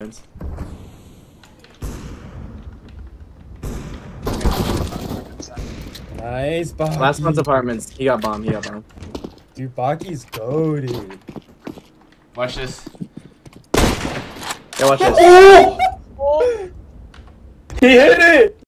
Nice, Baki. Last one's apartments. He got bomb. He got bomb. Dude, Baki's goaded. Watch this. Yeah, watch oh! this. He hit it!